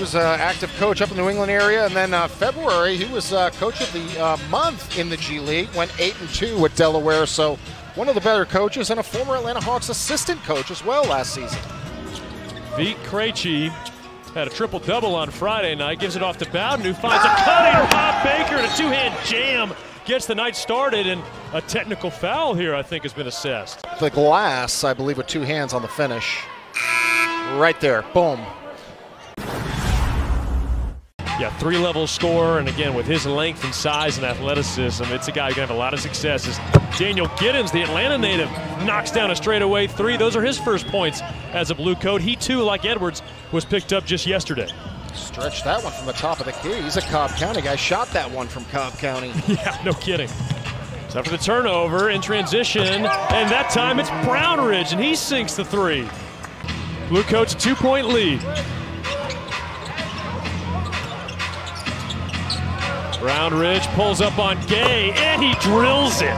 he was an active coach up in the New England area, and then uh, February he was uh, coach of the uh, month in the G League. Went eight and two with Delaware, so one of the better coaches, and a former Atlanta Hawks assistant coach as well last season. Vit Krejci had a triple double on Friday night. Gives it off to Bowden, who finds a cutting Rob Baker and a two-hand jam gets the night started, and a technical foul here, I think, has been assessed. The glass, I believe, with two hands on the finish. Right there, boom. Yeah, three level scorer, and again, with his length and size and athleticism, it's a guy who can have a lot of success. As Daniel Giddens, the Atlanta native, knocks down a straightaway three. Those are his first points as a blue coat. He, too, like Edwards, was picked up just yesterday. Stretch that one from the top of the key. He's a Cobb County guy. Shot that one from Cobb County. yeah, no kidding. So after the turnover in transition, and that time it's Brownridge, and he sinks the three. Blue Coats two-point lead. Brownridge pulls up on Gay, and he drills it.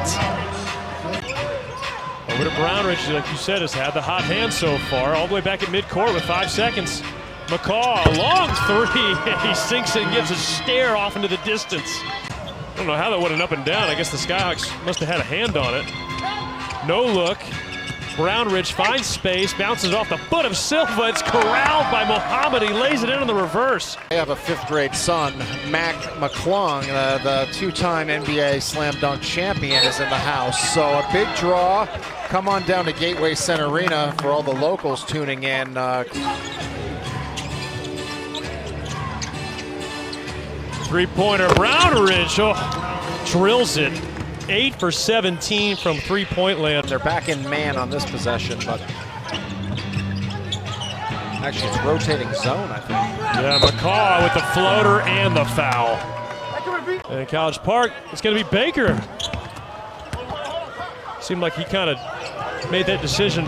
Over to Brownridge, like you said, has had the hot hand so far, all the way back at midcourt with five seconds. McCaw, long three. he sinks and gives a stare off into the distance. I don't know how that went up and down. I guess the Skyhawks must have had a hand on it. No look. Brownridge finds space, bounces off the foot of Silva. It's corralled by Mohammed. He lays it in on the reverse. I have a fifth grade son, Mac McClung, uh, the two-time NBA slam dunk champion, is in the house. So a big draw. Come on down to Gateway Center Arena for all the locals tuning in. Uh, Three-pointer, Brownridge oh, drills it. Eight for 17 from three-point land. They're back in man on this possession, but actually it's rotating zone, I think. Yeah, McCaw with the floater and the foul. And in College Park, it's going to be Baker. Seemed like he kind of made that decision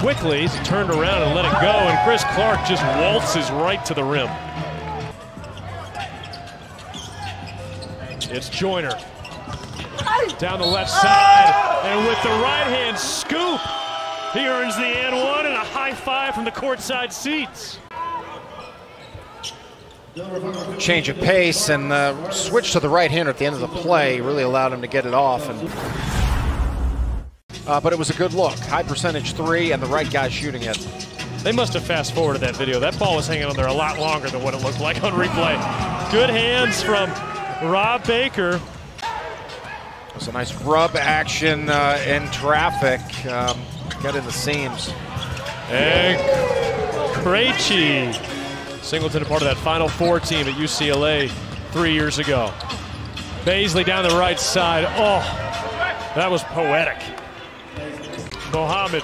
quickly as he turned around and let it go, and Chris Clark just waltzes right to the rim. It's Joyner. Down the left side, and with the right hand scoop, he earns the and one and a high five from the courtside seats. Change of pace and uh, switch to the right hander at the end of the play really allowed him to get it off. And uh, but it was a good look. High percentage three, and the right guy shooting it. They must have fast forwarded that video. That ball was hanging on there a lot longer than what it looked like on replay. Good hands from Rob Baker. Was a nice rub action uh, in traffic. Um, get in the seams. And Krejci. Singleton, a part of that Final Four team at UCLA three years ago. Bazley down the right side. Oh, that was poetic. Mohammed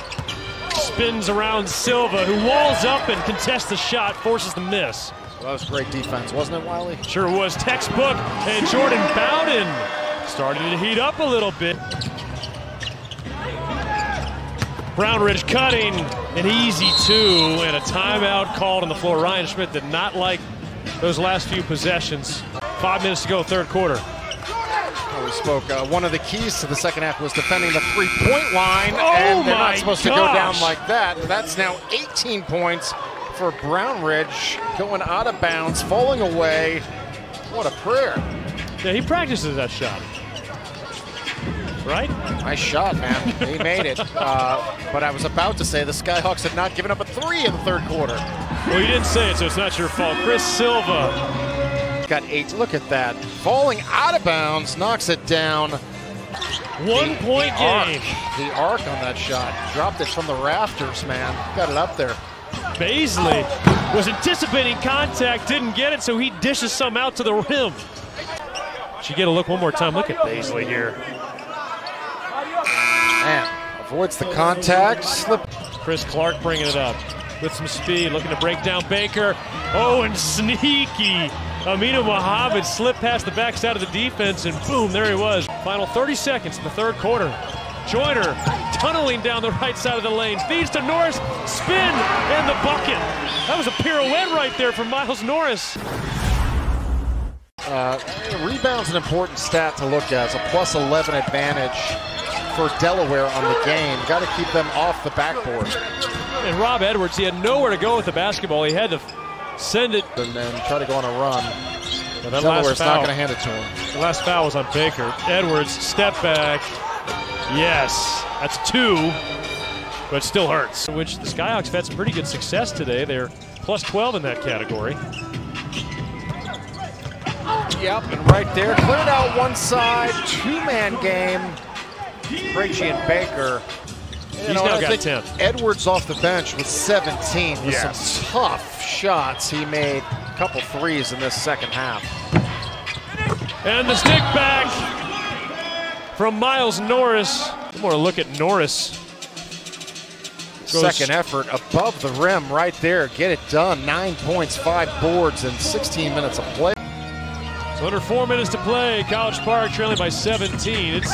spins around Silva, who walls up and contests the shot, forces the miss. Well, that was great defense, wasn't it, Wiley? Sure was. Textbook. And Jordan Bowden starting to heat up a little bit. Brownridge cutting, an easy two, and a timeout called on the floor. Ryan Schmidt did not like those last few possessions. Five minutes to go, third quarter. We spoke. Uh, one of the keys to the second half was defending the three-point line, oh and they're not supposed gosh. to go down like that. That's now 18 points for Brownridge, going out of bounds, falling away. What a prayer! Yeah, he practices that shot. Right? Nice shot, man. He made it. Uh, but I was about to say the Skyhawks had not given up a three in the third quarter. Well, you didn't say it, so it's not your fault. Chris Silva. Got eight. Look at that. Falling out of bounds, knocks it down. One the, point the game. Arc, the arc on that shot. Dropped it from the rafters, man. Got it up there. Bazley was anticipating contact, didn't get it, so he dishes some out to the rim. Should get a look one more time. Look at Bazley here. Man, avoids the contact. Slip. Chris Clark bringing it up with some speed, looking to break down Baker. Oh, and sneaky. Aminu Mohammed slipped past the backside of the defense, and boom, there he was. Final 30 seconds in the third quarter. Joyner tunneling down the right side of the lane, feeds to Norris, spin, and the bucket. That was a pirouette right there from Miles Norris. Uh, rebound's an important stat to look at. It's a plus 11 advantage for Delaware on the game. Got to keep them off the backboard. And Rob Edwards, he had nowhere to go with the basketball. He had to send it. and then try to go on a run. But that Delaware's last not going to hand it to him. the last foul was on Baker. Edwards, step back. Yes, that's two, but it still hurts. Which the Skyhawks have had some pretty good success today. They're plus 12 in that category. Yep, and right there, cleared out one side, two-man game. Krejci and Baker. You He's know, now I got think 10. Edwards off the bench with 17 with Yes. some tough shots. He made a couple threes in this second half. And the stick back from Miles Norris. One more look at Norris. Goes- Second effort above the rim right there. Get it done. Nine points, five boards, and 16 minutes of play. Under four minutes to play, College Park trailing by 17. It's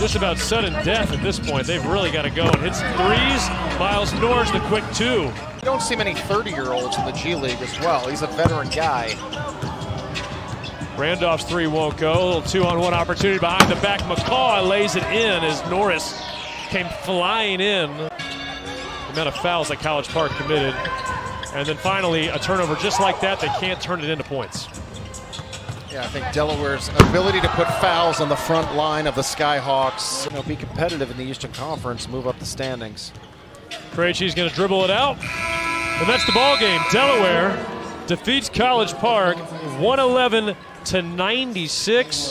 just about sudden death at this point. They've really got to go. And hits threes. Miles Norris, the quick two. You don't see many 30-year-olds in the G League as well. He's a veteran guy. Randolph's three won't go. A little two on one opportunity behind the back. McCaw lays it in as Norris came flying in. The amount of fouls that College Park committed. And then finally, a turnover just like that. They can't turn it into points. Yeah, I think Delaware's ability to put fouls on the front line of the Skyhawks, you know, be competitive in the Eastern Conference, move up the standings. Krejci's going to dribble it out. And that's the ball game. Delaware defeats College Park 111 to 96.